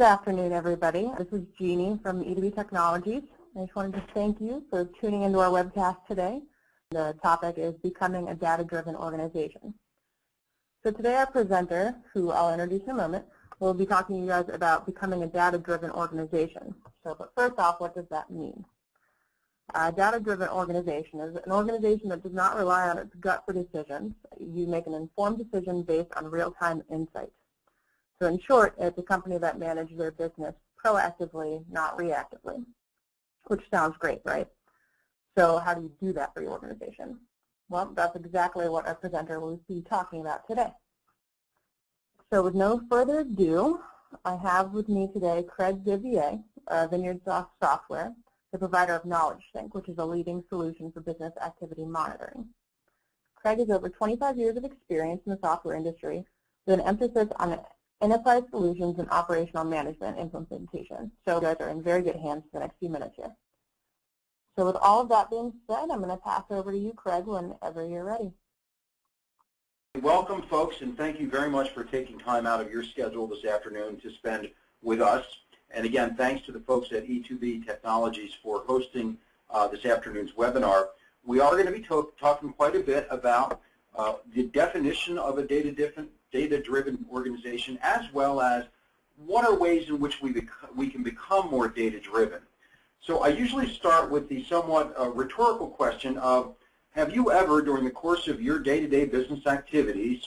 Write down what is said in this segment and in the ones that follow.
Good afternoon, everybody. This is Jeannie from E2B Teknologies. I just wanted to thank you for tuning into our webcast today. The topic is Becoming a Data-Driven Organization. So today our presenter, who I'll introduce in a moment, will be talking to you guys about becoming a data-driven organization. So, but first off, what does that mean? A data-driven organization is an organization that does not rely on its gut for decisions. You make an informed decision based on real-time insight. So in short, it's a company that manages their business proactively, not reactively, which sounds great, right? So how do you do that for your organization? Well, that's exactly what our presenter will be talking about today. So with no further ado, I have with me today Craig Vivier of Vineyard Software, the provider of Knowledge Sync, which is a leading solution for business activity monitoring. Craig has over 25 years of experience in the software industry with an emphasis on enterprise solutions and operational management implementation. So you guys are in very good hands for the next few minutes here. So with all of that being said, I'm going to pass over to you, Craig, whenever you're ready. Welcome, folks, and thank you very much for taking time out of your schedule this afternoon to spend with us. And again, thanks to the folks at E2B Teknologies for hosting uh, this afternoon's webinar. We are going to be talking quite a bit about uh, the definition of a data-driven data-driven organization, as well as what are ways in which we, we can become more data-driven. So I usually start with the somewhat uh, rhetorical question of, have you ever, during the course of your day-to-day -day business activities,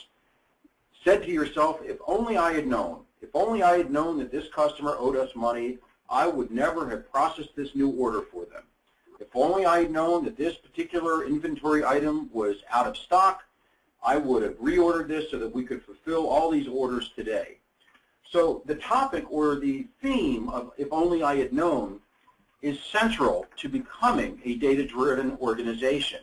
said to yourself, if only I had known, if only I had known that this customer owed us money, I would never have processed this new order for them. If only I had known that this particular inventory item was out of stock, I would have reordered this so that we could fulfill all these orders today. So the topic or the theme of if only I had known is central to becoming a data-driven organization.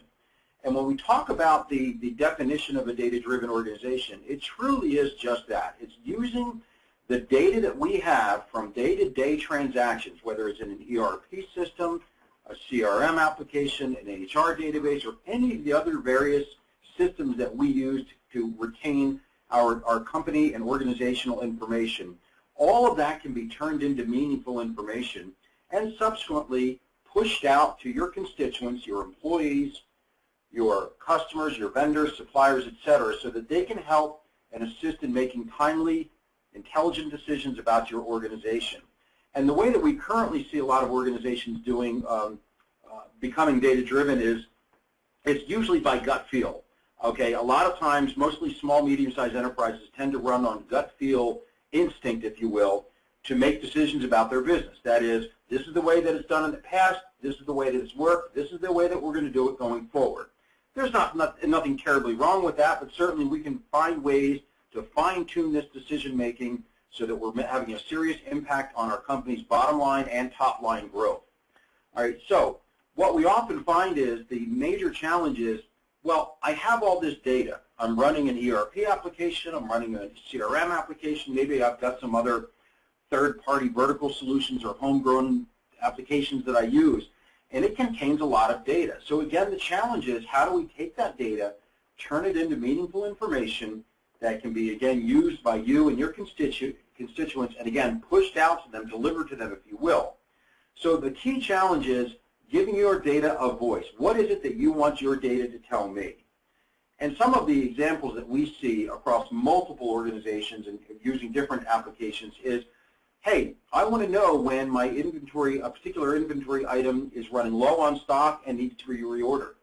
And when we talk about the, the definition of a data-driven organization, it truly is just that. It's using the data that we have from day-to-day -day transactions, whether it's in an ERP system, a CRM application, an HR database, or any of the other various systems that we use to retain our, our company and organizational information. All of that can be turned into meaningful information and subsequently pushed out to your constituents, your employees, your customers, your vendors, suppliers, etc., so that they can help and assist in making timely, intelligent decisions about your organization. And the way that we currently see a lot of organizations doing um, uh, becoming data-driven is it's usually by gut feel. Okay, a lot of times, mostly small, medium-sized enterprises tend to run on gut feel instinct, if you will, to make decisions about their business. That is, this is the way that it's done in the past, this is the way that it's worked, this is the way that we're going to do it going forward. There's not, not nothing terribly wrong with that, but certainly we can find ways to fine-tune this decision-making so that we're having a serious impact on our company's bottom line and top line growth. All right, so what we often find is the major challenge is well, I have all this data. I'm running an ERP application. I'm running a CRM application. Maybe I've got some other third-party vertical solutions or homegrown applications that I use. And it contains a lot of data. So again, the challenge is how do we take that data, turn it into meaningful information that can be, again, used by you and your constitu constituents, and again, pushed out to them, delivered to them, if you will. So the key challenge is giving your data a voice. What is it that you want your data to tell me? And some of the examples that we see across multiple organizations and using different applications is, hey, I want to know when my inventory, a particular inventory item is running low on stock and needs to be reordered.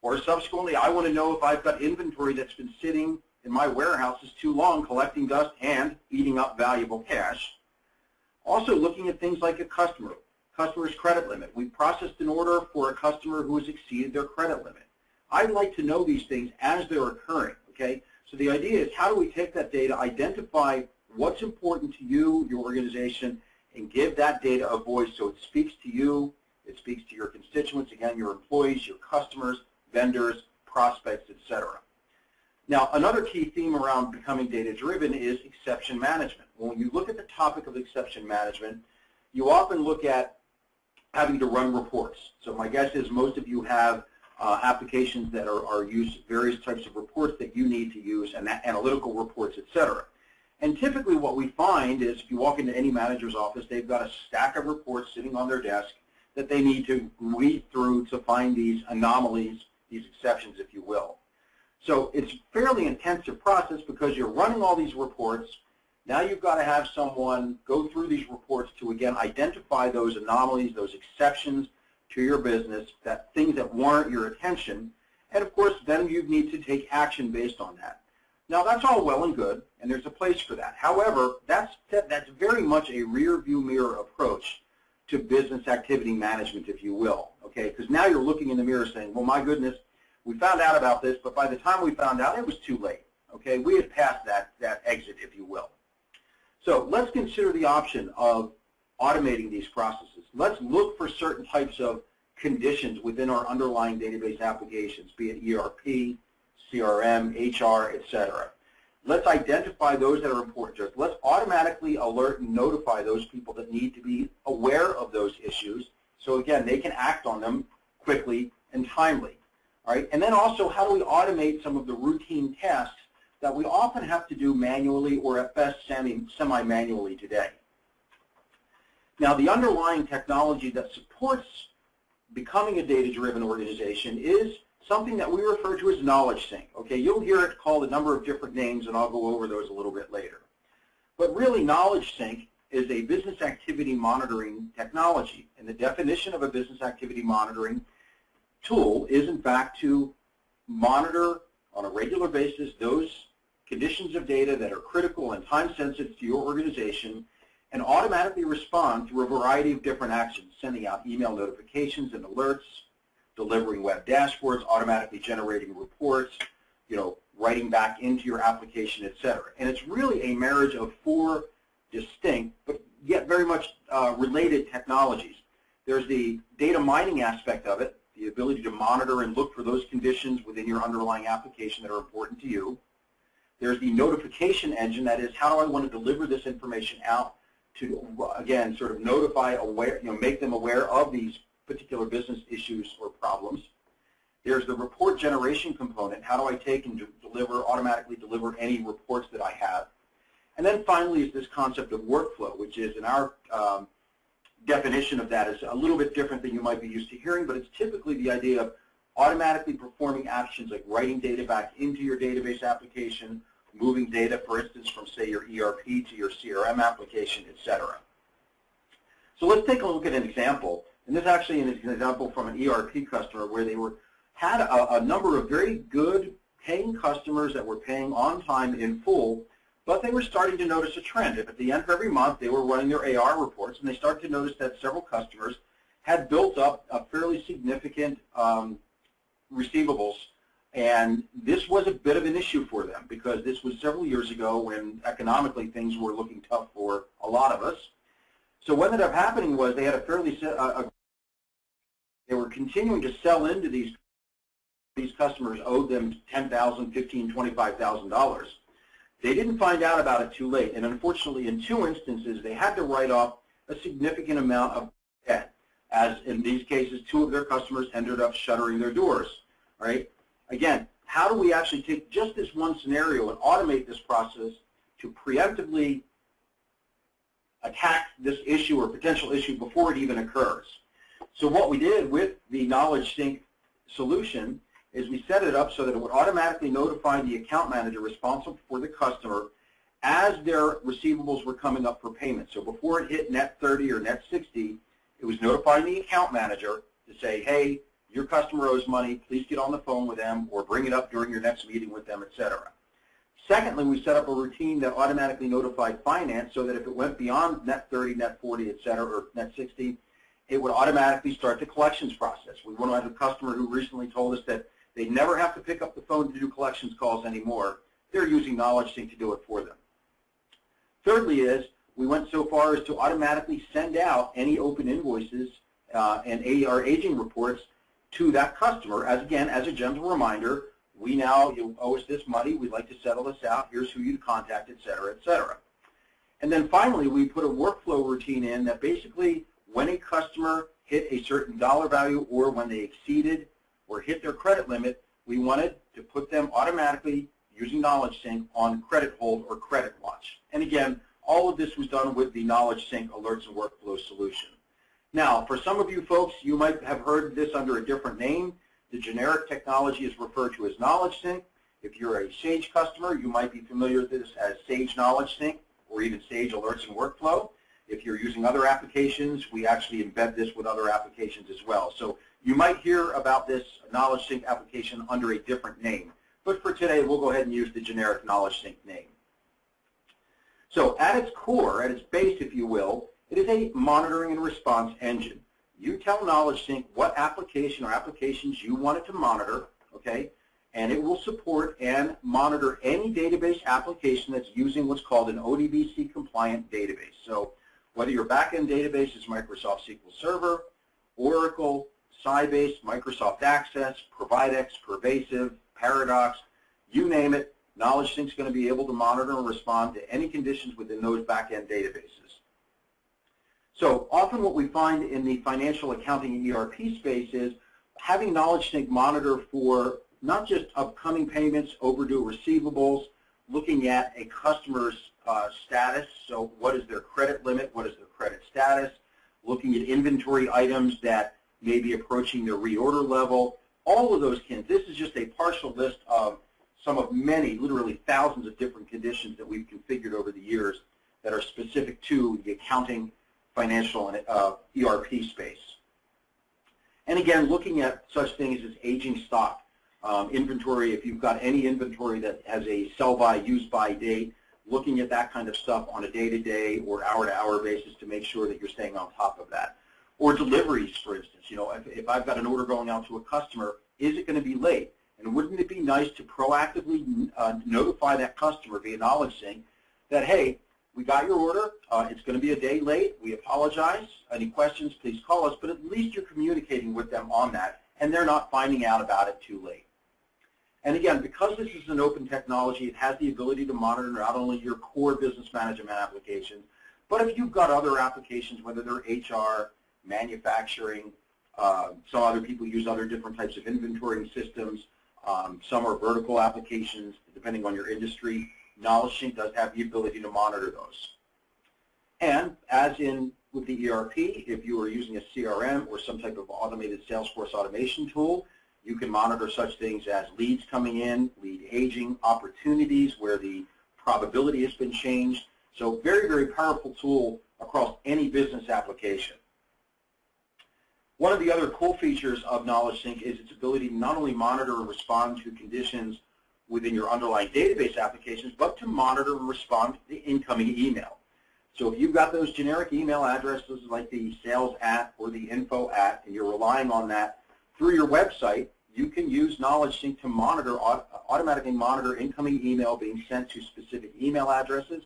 Or subsequently, I want to know if I've got inventory that's been sitting in my warehouses too long, collecting dust and eating up valuable cash. Also looking at things like a customer customer's credit limit. We processed an order for a customer who has exceeded their credit limit. I'd like to know these things as they're occurring, okay? So the idea is how do we take that data, identify what's important to you, your organization, and give that data a voice so it speaks to you, it speaks to your constituents, again, your employees, your customers, vendors, prospects, etc. Now, another key theme around becoming data-driven is exception management. When you look at the topic of exception management, you often look at having to run reports. So my guess is most of you have uh, applications that are, are use various types of reports that you need to use and analytical reports, et cetera. And typically what we find is if you walk into any manager's office, they've got a stack of reports sitting on their desk that they need to read through to find these anomalies, these exceptions, if you will. So it's a fairly intensive process because you're running all these reports. Now you've got to have someone go through these reports to, again, identify those anomalies, those exceptions to your business, that things that warrant your attention. And of course, then you need to take action based on that. Now that's all well and good, and there's a place for that. However, that's, that's very much a rear view mirror approach to business activity management, if you will, okay? Because now you're looking in the mirror saying, well, my goodness, we found out about this, but by the time we found out, it was too late, okay? We had passed that, that exit, if you will. So let's consider the option of automating these processes. Let's look for certain types of conditions within our underlying database applications, be it ERP, CRM, HR, etc. Let's identify those that are important to us. Let's automatically alert and notify those people that need to be aware of those issues so again, they can act on them quickly and timely. All right? And then also, how do we automate some of the routine tasks that we often have to do manually or at best semi-manually today? Now, the underlying technology that supports becoming a data-driven organization is something that we refer to as knowledge sync. Okay, you'll hear it called a number of different names, and I'll go over those a little bit later. But really, knowledge sync is a business activity monitoring technology, and the definition of a business activity monitoring tool is, in fact, to monitor on a regular basis those conditions of data that are critical and time-sensitive to your organization and automatically respond through a variety of different actions, sending out email notifications and alerts, delivering web dashboards, automatically generating reports, you know, writing back into your application, et cetera. And it's really a marriage of four distinct, but yet very much uh, related technologies. There's the data mining aspect of it, the ability to monitor and look for those conditions within your underlying application that are important to you. There's the notification engine, that is, how do I want to deliver this information out to, again, sort of notify, aware, you know, make them aware of these particular business issues or problems. There's the report generation component. How do I take and deliver, automatically deliver any reports that I have? And then finally is this concept of workflow, which is in our um, definition of that is a little bit different than you might be used to hearing, but it's typically the idea of automatically performing actions like writing data back into your database application, moving data, for instance, from, say, your ERP to your CRM application, et cetera. So let's take a look at an example and this is actually an example from an ERP customer where they were had a, a number of very good paying customers that were paying on time in full, but they were starting to notice a trend. If at the end of every month they were running their AR reports, and they started to notice that several customers had built up a fairly significant um, receivables. And this was a bit of an issue for them because this was several years ago when economically things were looking tough for a lot of us. So what ended up happening was they had a fairly uh, they were continuing to sell into these these customers owed them $10,000, $15,000, $25,000. They didn't find out about it too late, and unfortunately in two instances they had to write off a significant amount of debt, as in these cases two of their customers ended up shuttering their doors. Right? Again, how do we actually take just this one scenario and automate this process to preemptively attack this issue or potential issue before it even occurs? So what we did with the Knowledge Sync solution is we set it up so that it would automatically notify the account manager responsible for the customer as their receivables were coming up for payment. So before it hit net 30 or net 60, it was notifying the account manager to say, hey, your customer owes money, please get on the phone with them or bring it up during your next meeting with them, etc. Secondly, we set up a routine that automatically notified finance so that if it went beyond net 30, net 40, et cetera, or net 60, it would automatically start the collections process. We want to a customer who recently told us that they never have to pick up the phone to do collections calls anymore. They're using Knowledge Sync to do it for them. Thirdly is, we went so far as to automatically send out any open invoices uh, and AR aging reports to that customer, as again, as a gentle reminder, we now, you owe us this money, we'd like to settle this out, here's who you contact, et cetera, et cetera. And then finally, we put a workflow routine in that basically when a customer hit a certain dollar value or when they exceeded or hit their credit limit, we wanted to put them automatically using Knowledge Sync on credit hold or credit watch. And again, all of this was done with the Knowledge Sync Alerts and Workflow solution. Now, for some of you folks, you might have heard this under a different name. The generic technology is referred to as Knowledge Sync. If you're a Sage customer, you might be familiar with this as Sage Knowledge Sync or even Sage Alerts and Workflow. If you're using other applications, we actually embed this with other applications as well. So you might hear about this Knowledge Sync application under a different name. But for today, we'll go ahead and use the generic Knowledge Sync name. So at its core, at its base, if you will, it is a monitoring and response engine. You tell Knowledge Sync what application or applications you want it to monitor, okay, and it will support and monitor any database application that's using what's called an ODBC compliant database. So whether your backend database is Microsoft SQL Server, Oracle, Sybase, Microsoft Access, Providex, Pervasive, Paradox, you name it, Knowledge Sync is going to be able to monitor and respond to any conditions within those backend databases. So often what we find in the financial accounting and ERP space is having Knowledge Sync monitor for not just upcoming payments, overdue receivables, looking at a customer's uh, status, so what is their credit limit, what is their credit status, looking at inventory items that may be approaching their reorder level, all of those can. This is just a partial list of some of many, literally thousands of different conditions that we've configured over the years that are specific to the accounting, financial, and uh, ERP space. And again, looking at such things as aging stock, um, inventory, if you've got any inventory that has a sell-by, use-by date, looking at that kind of stuff on a day-to-day -day or hour-to-hour -hour basis to make sure that you're staying on top of that. Or deliveries, for instance. You know, if, if I've got an order going out to a customer, is it going to be late? And wouldn't it be nice to proactively uh, notify that customer via knowledge sync that, hey, we got your order. Uh, it's going to be a day late. We apologize. Any questions, please call us. But at least you're communicating with them on that, and they're not finding out about it too late. And again, because this is an open technology, it has the ability to monitor not only your core business management applications, but if you've got other applications, whether they're HR, manufacturing, uh, some other people use other different types of inventory systems, um, some are vertical applications, depending on your industry, Knowledge Sync does have the ability to monitor those. And as in with the ERP, if you are using a CRM or some type of automated Salesforce automation tool, you can monitor such things as leads coming in, lead aging, opportunities where the probability has been changed. So very, very powerful tool across any business application. One of the other cool features of Knowledge Sync is its ability to not only monitor and respond to conditions within your underlying database applications, but to monitor and respond to the incoming email. So if you've got those generic email addresses like the sales at or the info at, and you're relying on that through your website, you can use Knowledge Sync to monitor, automatically monitor incoming email being sent to specific email addresses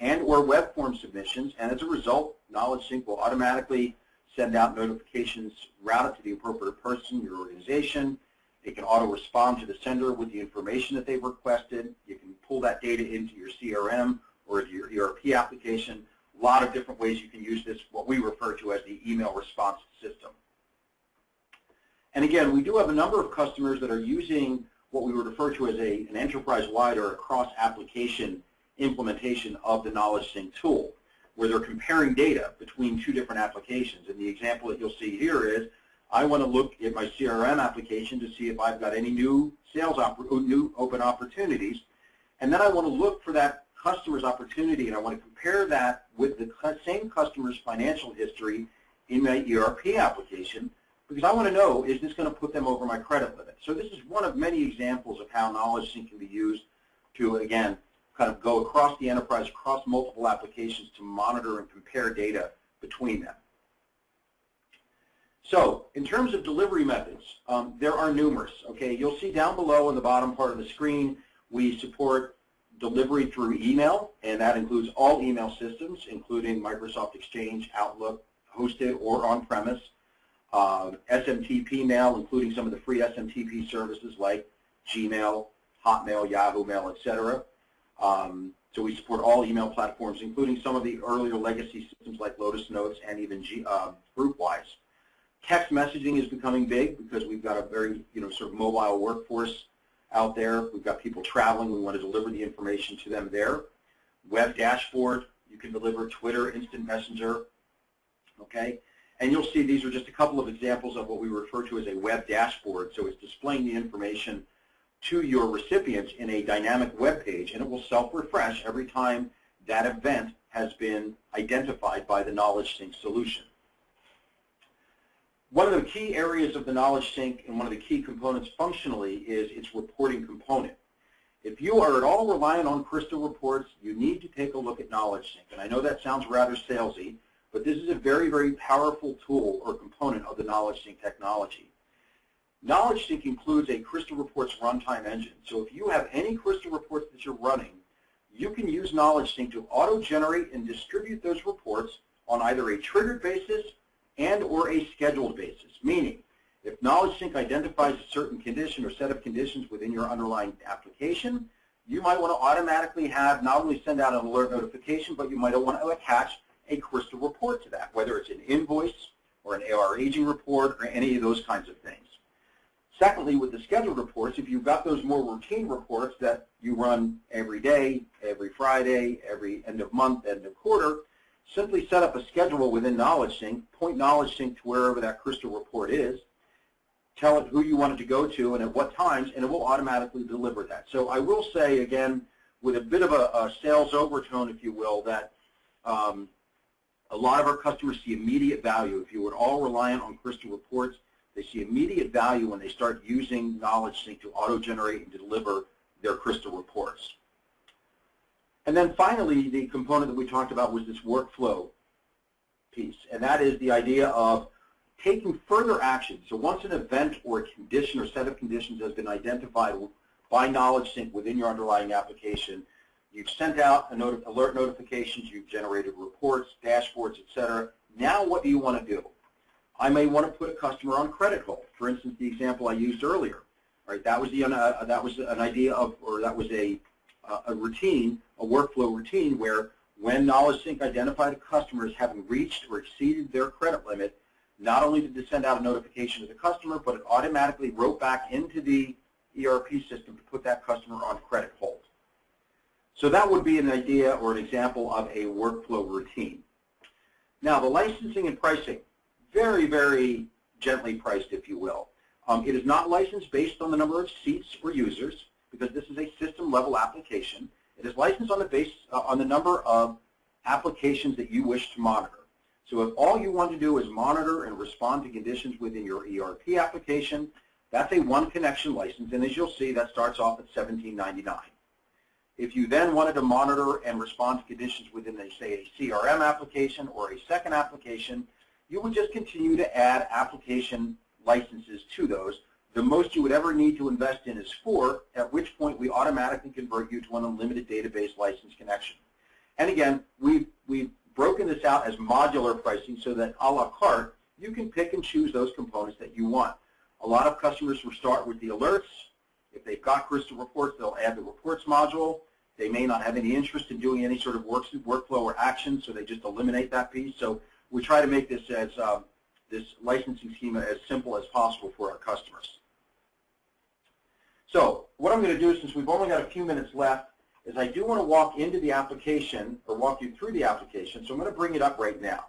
and or web form submissions, and as a result, Knowledge Sync will automatically send out notifications routed to the appropriate person, your organization. It can auto-respond to the sender with the information that they've requested. You can pull that data into your CRM or your ERP application. A lot of different ways you can use this, what we refer to as the email response system. And again, we do have a number of customers that are using what we would refer to as a, an enterprise-wide or a cross-application implementation of the Knowledge Sync tool, where they're comparing data between two different applications. And the example that you'll see here is, I want to look at my CRM application to see if I've got any new sales, uh, new open opportunities. And then I want to look for that customer's opportunity, and I want to compare that with the same customer's financial history in my ERP application because I want to know, is this going to put them over my credit limit? So this is one of many examples of how knowledge sync can be used to, again, kind of go across the enterprise, across multiple applications to monitor and compare data between them. So in terms of delivery methods, um, there are numerous. Okay, You'll see down below in the bottom part of the screen, we support delivery through email, and that includes all email systems, including Microsoft Exchange, Outlook, hosted or on-premise uh, SMTP mail, including some of the free SMTP services like Gmail, Hotmail, Yahoo Mail, etc. Um, so we support all email platforms, including some of the earlier legacy systems like Lotus Notes and even G, uh, GroupWise. Text messaging is becoming big because we've got a very, you know, sort of mobile workforce out there. We've got people traveling. We want to deliver the information to them there. web dashboard. You can deliver Twitter, Instant Messenger, okay? And you'll see these are just a couple of examples of what we refer to as a web dashboard. So it's displaying the information to your recipients in a dynamic web page, and it will self-refresh every time that event has been identified by the Knowledge Sync solution. One of the key areas of the Knowledge Sync and one of the key components functionally is its reporting component. If you are at all reliant on Crystal reports, you need to take a look at Knowledge Sync. And I know that sounds rather salesy, but this is a very, very powerful tool or component of the Knowledge Sync technology. Knowledge Sync includes a Crystal Reports runtime engine. So if you have any Crystal reports that you're running, you can use Knowledge Sync to auto-generate and distribute those reports on either a triggered basis and or a scheduled basis, meaning if Knowledge Sync identifies a certain condition or set of conditions within your underlying application, you might want to automatically have not only send out an alert notification, but you might want to attach a Crystal report to that, whether it's an invoice or an AR aging report or any of those kinds of things. Secondly, with the scheduled reports, if you've got those more routine reports that you run every day, every Friday, every end of month, end of quarter, simply set up a schedule within Knowledge Sync, point Knowledge Sync to wherever that Crystal report is, tell it who you want it to go to and at what times, and it will automatically deliver that. So I will say, again, with a bit of a, a sales overtone, if you will, that um, a lot of our customers see immediate value. If you were all reliant on Crystal reports, they see immediate value when they start using Knowledge Sync to auto-generate and deliver their Crystal reports. And then finally, the component that we talked about was this workflow piece, and that is the idea of taking further action. So once an event or a condition or set of conditions has been identified by Knowledge Sync within your underlying application, you've sent out not alert notifications, you've generated reports, dashboards, etc. Now what do you want to do? I may want to put a customer on credit hold. For instance, the example I used earlier. Right, that was the uh, that was an idea of, or that was a uh, a routine, a workflow routine where when Knowledge Sync identified a customer as having reached or exceeded their credit limit, not only did it send out a notification to the customer, but it automatically wrote back into the ERP system to put that customer on credit hold. So that would be an idea or an example of a workflow routine. Now the licensing and pricing very, very gently priced, if you will. Um, it is not licensed based on the number of seats or users because this is a system-level application. It is licensed on the base uh, on the number of applications that you wish to monitor. So if all you want to do is monitor and respond to conditions within your ERP application, that's a one connection license, and as you'll see, that starts off at $17.99. If you then wanted to monitor and respond to conditions within, a, say, a CRM application or a second application, you would just continue to add application licenses to those. The most you would ever need to invest in is four, at which point we automatically convert you to an unlimited database license connection. And again, we've, we've broken this out as modular pricing so that a la carte, you can pick and choose those components that you want. A lot of customers will start with the alerts. If they've got Crystal Reports, they'll add the reports module. They may not have any interest in doing any sort of work, workflow or action, so they just eliminate that piece. So we try to make this as um, this licensing schema as simple as possible for our customers. So what I'm going to do, since we've only got a few minutes left, is I do want to walk into the application or walk you through the application. So I'm going to bring it up right now.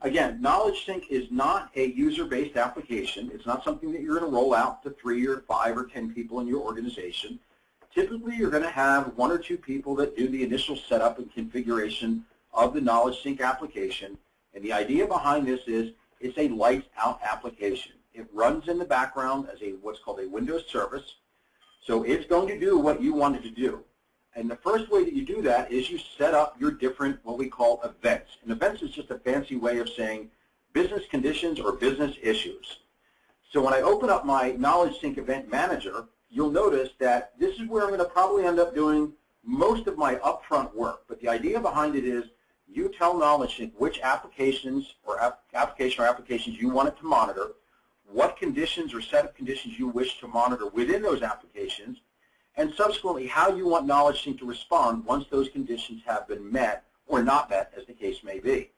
Again, Knowledge Sync is not a user-based application. It's not something that you're going to roll out to three or five or ten people in your organization. Typically, you're going to have one or two people that do the initial setup and configuration of the Knowledge Sync application, and the idea behind this is it's a lights out application. It runs in the background as a what's called a Windows service. So it's going to do what you want it to do. And the first way that you do that is you set up your different what we call events. And events is just a fancy way of saying business conditions or business issues. So when I open up my Knowledge Sync Event Manager, you'll notice that this is where I'm going to probably end up doing most of my upfront work. But the idea behind it is you tell Knowledge which applications or ap application or applications you want it to monitor, what conditions or set of conditions you wish to monitor within those applications, and subsequently how you want Knowledge to respond once those conditions have been met or not met, as the case may be.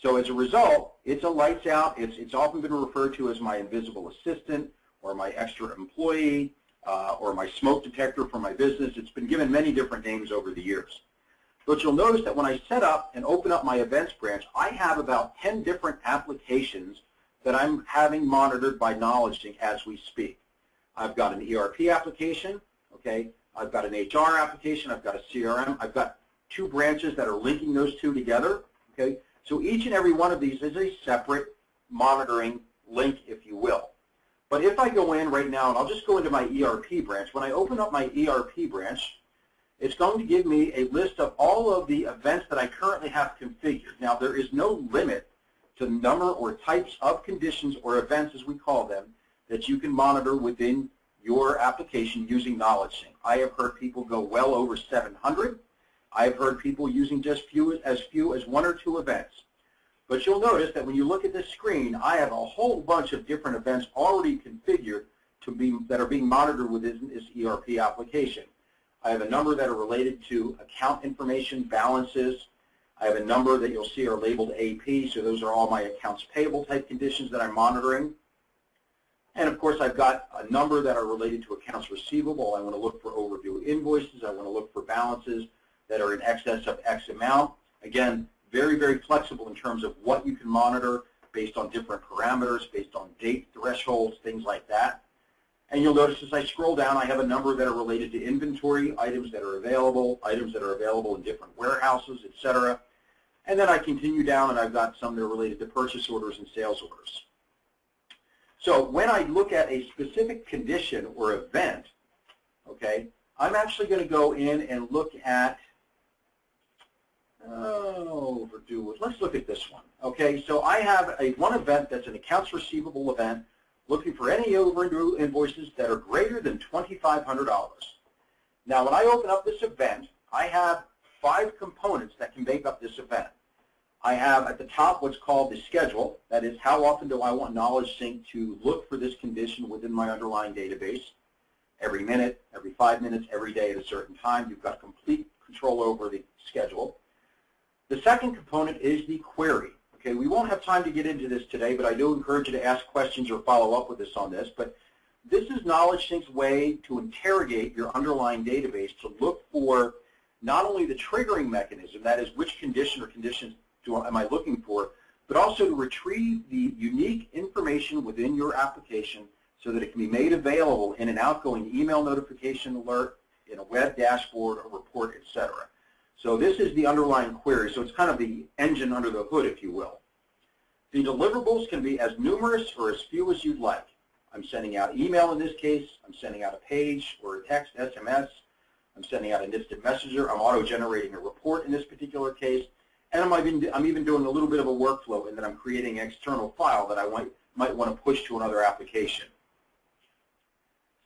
So as a result, it's a lights out. It's, it's often been referred to as my invisible assistant or my extra employee uh, or my smoke detector for my business. It's been given many different names over the years. But you'll notice that when I set up and open up my events branch, I have about 10 different applications that I'm having monitored by KnowledgeSync as we speak. I've got an ERP application, okay? I've got an HR application, I've got a CRM, I've got two branches that are linking those two together, okay? So each and every one of these is a separate monitoring link, if you will. But if I go in right now, and I'll just go into my ERP branch, when I open up my ERP branch, it's going to give me a list of all of the events that I currently have configured. Now, there is no limit to number or types of conditions or events, as we call them, that you can monitor within your application using Knowledge KnowledgeSync. I have heard people go well over 700. I've heard people using just few as few as one or two events. But you'll notice that when you look at this screen, I have a whole bunch of different events already configured to be that are being monitored within this ERP application. I have a number that are related to account information, balances. I have a number that you'll see are labeled AP, so those are all my accounts payable type conditions that I'm monitoring. And of course, I've got a number that are related to accounts receivable. I want to look for overdue invoices. I want to look for balances that are in excess of X amount. Again, very, very flexible in terms of what you can monitor based on different parameters, based on date thresholds, things like that. And you'll notice as I scroll down, I have a number that are related to inventory, items that are available, items that are available in different warehouses, et cetera. And then I continue down and I've got some that are related to purchase orders and sales orders. So when I look at a specific condition or event, okay, I'm actually going to go in and look at, oh, overdue. Let's look at this one. Okay, so I have a one event that's an accounts receivable event looking for any overdue invoices that are greater than $2,500. Now, when I open up this event, I have five components that can make up this event. I have at the top what's called the schedule. That is, how often do I want KnowledgeSync to look for this condition within my underlying database? Every minute, every five minutes, every day at a certain time. You've got complete control over the schedule. The second component is the query. Okay, we won't have time to get into this today, but I do encourage you to ask questions or follow up with us on this. But this is KnowledgeSync's way to interrogate your underlying database to look for not only the triggering mechanism, that is which condition or conditions do, am I looking for, but also to retrieve the unique information within your application so that it can be made available in an outgoing email notification alert, in a web dashboard, a report, etc. So this is the underlying query. So it's kind of the engine under the hood, if you will. The deliverables can be as numerous or as few as you'd like. I'm sending out email in this case. I'm sending out a page or a text, SMS. I'm sending out an instant messenger. I'm auto-generating a report in this particular case. And I'm even, doing a little bit of a workflow in that I'm creating an external file that I might, might want to push to another application.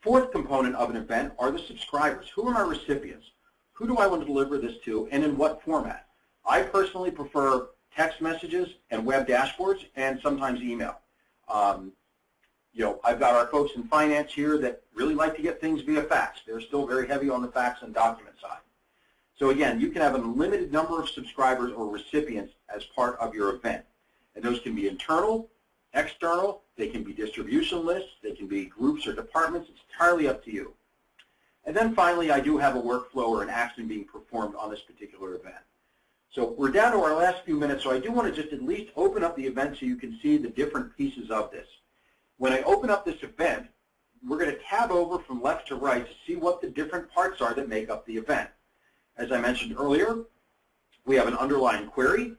Fourth component of an event are the subscribers. Who are my recipients? Who do I want to deliver this to and in what format? I personally prefer text messages and web dashboards and sometimes email. Um, you know, I've got our folks in finance here that really like to get things via fax. They're still very heavy on the fax and document side. So again, you can have a limited number of subscribers or recipients as part of your event. And those can be internal, external, they can be distribution lists, they can be groups or departments. It's entirely up to you. And then finally, I do have a workflow or an action being performed on this particular event. So we're down to our last few minutes, so I do want to just at least open up the event so you can see the different pieces of this. When I open up this event, we're going to tab over from left to right to see what the different parts are that make up the event. As I mentioned earlier, we have an underlying query.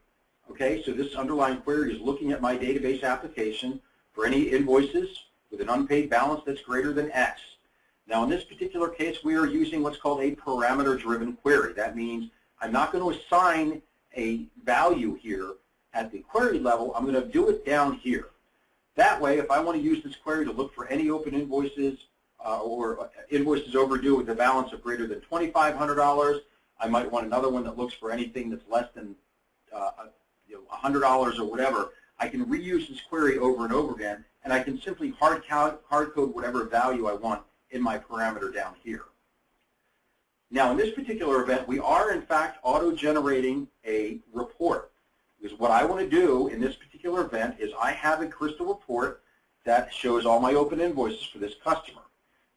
Okay, so this underlying query is looking at my database application for any invoices with an unpaid balance that's greater than X. Now in this particular case, we are using what's called a parameter-driven query. That means I'm not going to assign a value here at the query level. I'm going to do it down here. That way, if I want to use this query to look for any open invoices uh, or invoices overdue with a balance of greater than $2,500, I might want another one that looks for anything that's less than uh, you know, $100 or whatever. I can reuse this query over and over again, and I can simply hard, hard code whatever value I want in my parameter down here. Now, in this particular event, we are, in fact, auto-generating a report. Because what I want to do in this particular event is I have a crystal report that shows all my open invoices for this customer.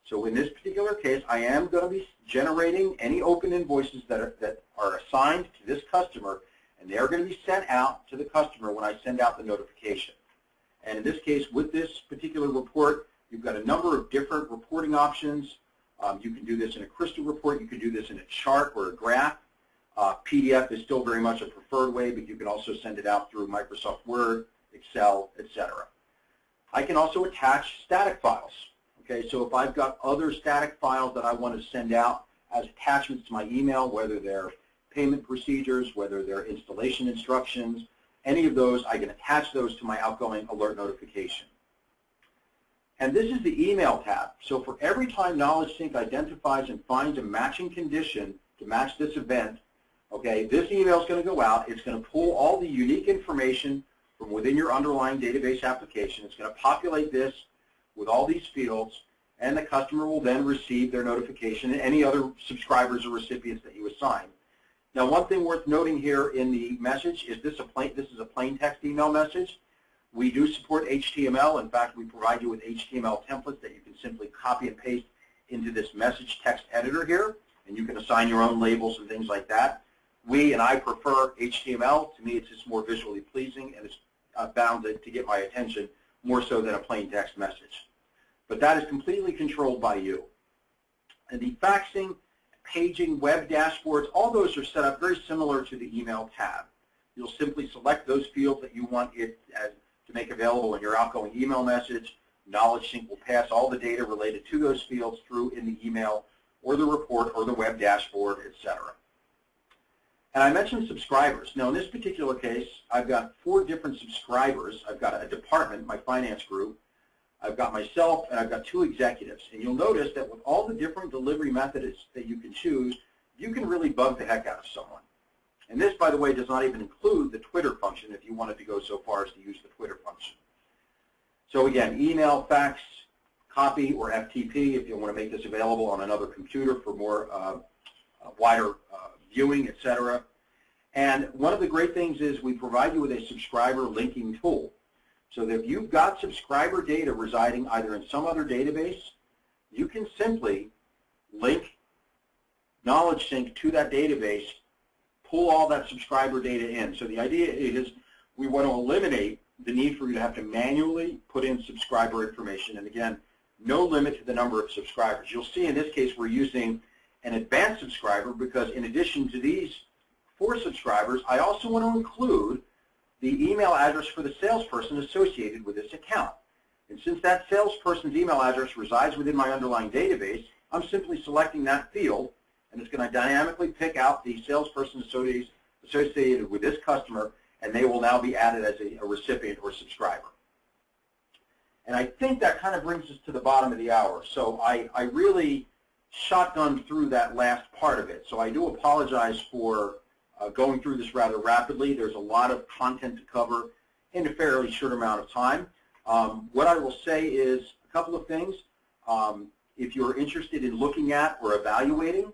So in this particular case, I am going to be generating any open invoices that are, that are assigned to this customer, and they're going to be sent out to the customer when I send out the notification. And in this case, with this particular report, you've got a number of different reporting options. Um, you can do this in a crystal report. You can do this in a chart or a graph. Uh, PDF is still very much a preferred way, but you can also send it out through Microsoft Word, Excel, etc. I can also attach static files. Okay, so if I've got other static files that I want to send out as attachments to my email, whether they're payment procedures, whether they're installation instructions, any of those, I can attach those to my outgoing alert notification. And this is the email tab. So for every time Knowledge Sync identifies and finds a matching condition to match this event, okay, this email is going to go out. It's going to pull all the unique information from within your underlying database application. It's going to populate this with all these fields, and the customer will then receive their notification and any other subscribers or recipients that you assign. Now, one thing worth noting here in the message is this a plain, this is a plain text email message. We do support HTML. In fact, we provide you with HTML templates that you can simply copy and paste into this message text editor here, and you can assign your own labels and things like that. We and I prefer HTML. To me, it's just more visually pleasing, and it's uh, bound to, to get my attention more so than a plain text message. But that is completely controlled by you. And the faxing, paging, web dashboards, all those are set up very similar to the email tab. You'll simply select those fields that you want it as, to make available in your outgoing email message. Knowledge Sync will pass all the data related to those fields through in the email or the report or the web dashboard, etc. And I mentioned subscribers. Now, in this particular case, I've got four different subscribers. I've got a department, my finance group. I've got myself, and I've got two executives. And you'll notice that with all the different delivery methods that you can choose, you can really bug the heck out of someone. And this, by the way, does not even include the Twitter function if you wanted to go so far as to use the Twitter function. So again, email, fax, copy, or FTP if you want to make this available on another computer for more uh, uh, wider uh, viewing, etc. And one of the great things is we provide you with a subscriber linking tool. So that if you've got subscriber data residing either in some other database, you can simply link Knowledge Sync to that database, pull all that subscriber data in. So the idea is we want to eliminate the need for you to have to manually put in subscriber information. And again, no limit to the number of subscribers. You'll see in this case we're using an advanced subscriber because in addition to these four subscribers, I also want to include the email address for the salesperson associated with this account. And since that salesperson's email address resides within my underlying database, I'm simply selecting that field, and it's going to dynamically pick out the salesperson associated with this customer, and they will now be added as a, a recipient or subscriber. And I think that kind of brings us to the bottom of the hour. So I, I really shotgun through that last part of it. So I do apologize for uh, going through this rather rapidly. There's a lot of content to cover in a fairly short amount of time. Um, what I will say is a couple of things. Um, if you're interested in looking at or evaluating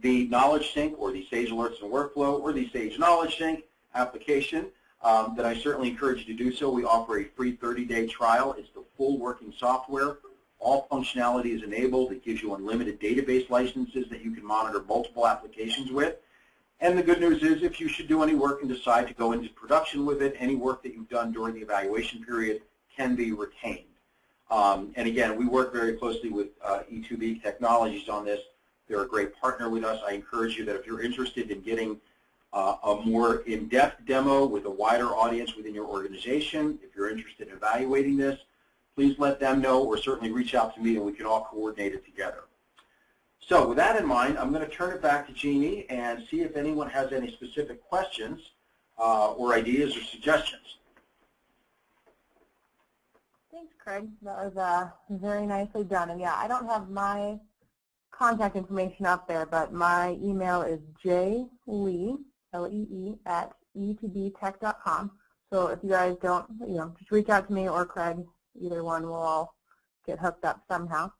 the Knowledge Sync or the Sage Alerts and Workflow or the Sage Knowledge Sync application, um, then I certainly encourage you to do so. We offer a free 30-day trial. It's the full working software. All functionality is enabled. It gives you unlimited database licenses that you can monitor multiple applications with. And the good news is if you should do any work and decide to go into production with it, any work that you've done during the evaluation period can be retained. Um, and again, we work very closely with uh, E2B Teknologies on this. They're a great partner with us. I encourage you that if you're interested in getting uh, a more in-depth demo with a wider audience within your organization, if you're interested in evaluating this, please let them know or certainly reach out to me and we can all coordinate it together. So with that in mind, I'm going to turn it back to Jeannie and see if anyone has any specific questions uh, or ideas or suggestions. Thanks, Craig. That was uh, very nicely done. And yeah, I don't have my contact information up there, but my email is jlee, L-E-E, at e2btech.com. So if you guys don't, you know, just reach out to me or Craig Either one will all get hooked up somehow.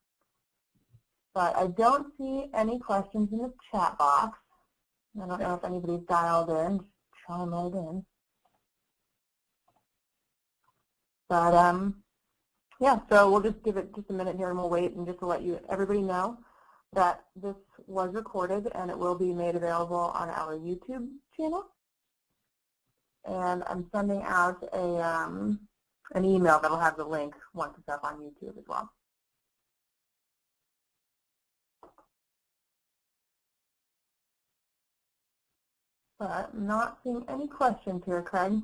But I don't see any questions in the chat box. I don't know if anybody's dialed in. Just chime right in. But um, Yeah, so we'll just give it just a minute here and we'll wait and just to let you everybody know that this was recorded and it will be made available on our YouTube channel. And I'm sending out a um, an email that'll have the link once it's up on YouTube as well. But not seeing any questions here, Craig.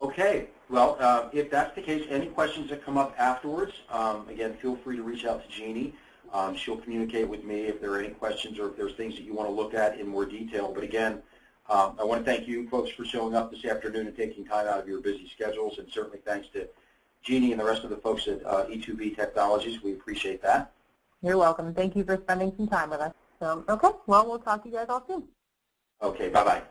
Okay, well, uh, if that's the case, any questions that come up afterwards, um, again, feel free to reach out to Jeannie. Um, she'll communicate with me if there are any questions or if there's things that you want to look at in more detail. But again, um, I want to thank you folks for showing up this afternoon and taking time out of your busy schedules, and certainly thanks to Jeannie and the rest of the folks at uh, E2B Teknologies. We appreciate that. You're welcome. Thank you for spending some time with us. So, okay, well, we'll talk to you guys all soon. Okay, bye-bye.